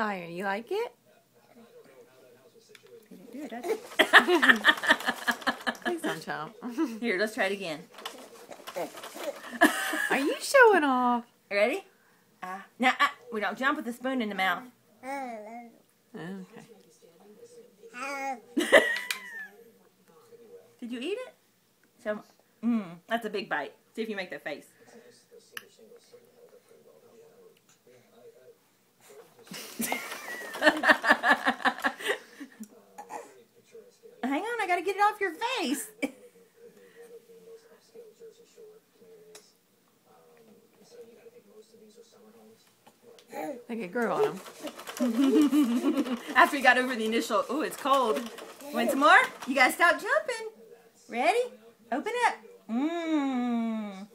Sawyer, you like it? You didn't do it, Please don't chow. Here, let's try it again. Are you showing off? Ready? Ah, now ah, we don't jump with the spoon in the mouth. Okay. Did you eat it? So, mmm, that's a big bite. See if you make that face. Hang on, I gotta get it off your face. Like a girl on him. After we got over the initial, oh, it's cold. Some more? You gotta stop jumping. Ready? Open up. Mmm.